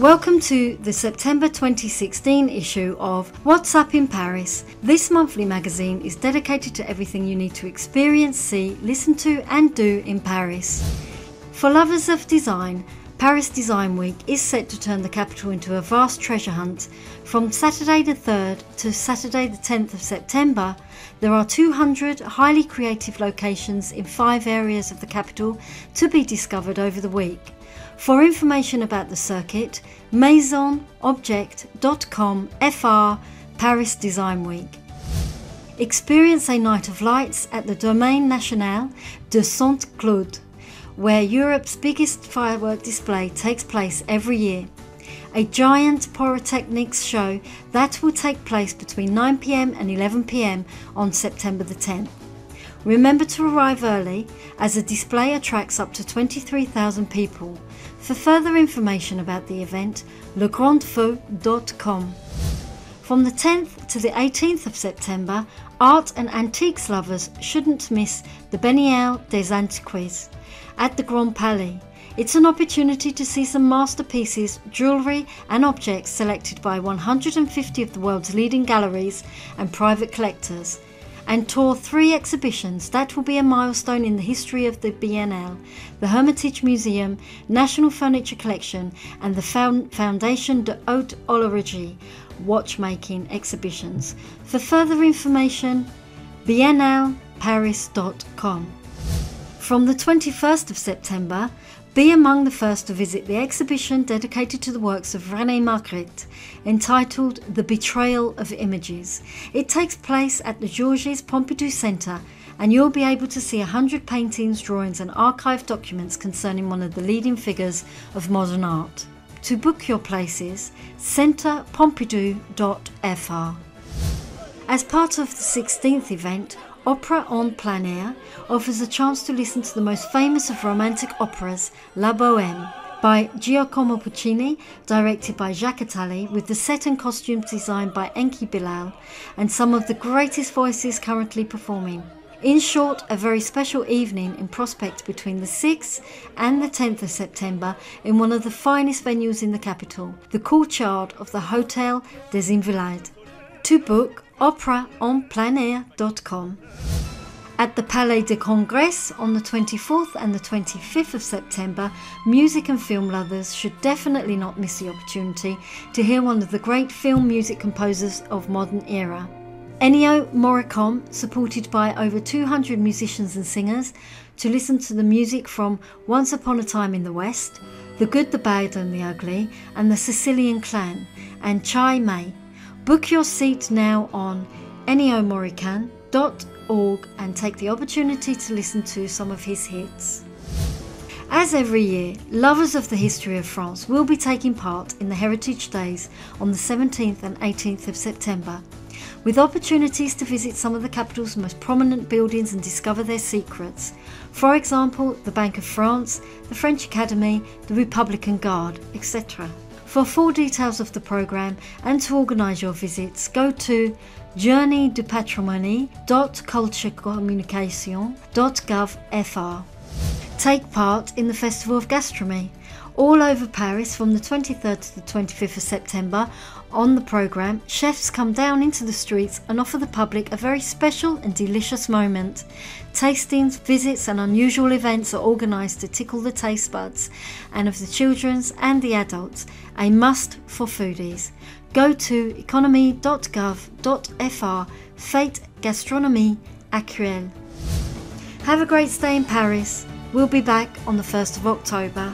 Welcome to the September 2016 issue of What's Up in Paris. This monthly magazine is dedicated to everything you need to experience, see, listen to, and do in Paris. For lovers of design, Paris Design Week is set to turn the capital into a vast treasure hunt. From Saturday the 3rd to Saturday the 10th of September, there are 200 highly creative locations in five areas of the capital to be discovered over the week. For information about the circuit, maisonobjet.com FR Paris Design Week. Experience a night of lights at the Domaine National de Saint-Cloud, where Europe's biggest firework display takes place every year. A giant pyrotechnics show that will take place between 9pm and 11pm on September the 10th. Remember to arrive early as the display attracts up to 23,000 people. For further information about the event, legrandfeu.com. From the 10th to the 18th of September, art and antiques lovers shouldn't miss the Biennale des Antiques at the Grand Palais. It's an opportunity to see some masterpieces, jewellery, and objects selected by 150 of the world's leading galleries and private collectors and tour three exhibitions that will be a milestone in the history of the Biennale the Hermitage Museum, National Furniture Collection, and the Foundation de Haute Horlogerie watchmaking exhibitions. For further information, biennaleparis.com. From the 21st of September, be among the first to visit the exhibition dedicated to the works of René Magritte, entitled The Betrayal of Images. It takes place at the Georges Pompidou Centre, and you'll be able to see 100 paintings, drawings, and archived documents concerning one of the leading figures of modern art. To book your places, centrepompidou.fr. As part of the 16th event, Opera en plein air offers a chance to listen to the most famous of romantic operas, La Bohème, by Giacomo Puccini, directed by Jacques Attali, with the set and costumes designed by Enki Bilal, and some of the greatest voices currently performing. In short, a very special evening in prospect between the 6th and the 10th of September in one of the finest venues in the capital, the courtyard of the Hotel des Invalides. To book, operaenpleinair.com. At the Palais de Congrès on the 24th and the 25th of September, music and film lovers should definitely not miss the opportunity to hear one of the great film music composers of modern era. Ennio Morricone, supported by over 200 musicians and singers, to listen to the music from Once Upon a Time in the West, The Good, the Bad and the Ugly, and the Sicilian Clan, and Chi Mai, Book your seat now on enniomorricone.org and take the opportunity to listen to some of his hits. As every year, lovers of the history of France will be taking part in the Heritage Days on the 17th and 18th of September, with opportunities to visit some of the capital's most prominent buildings and discover their secrets. For example, the Bank of France, the French Academy, the Republican Guard, etc. For full details of the programme and to organise your visits, go to journeesdupatrimoine.culturecommunication.gouv.fr. Take part in the Festival of Gastronomy all over Paris from the 23rd to the 25th of September. On the programme, chefs come down into the streets and offer the public a very special and delicious moment. Tastings, visits, and unusual events are organised to tickle the taste buds and of the children's and the adults, a must for foodies. Go to economy.gov.fr, Fête Gastronomie Actuelle. Have a great stay in Paris. We'll be back on the 1st of October.